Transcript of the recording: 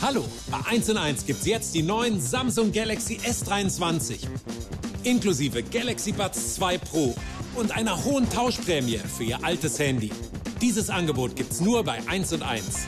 Hallo, bei 1 in 1 gibt's jetzt die neuen Samsung Galaxy S23. Inklusive Galaxy Buds 2 Pro und einer hohen Tauschprämie für Ihr altes Handy. Dieses Angebot gibt's nur bei 1 und 1.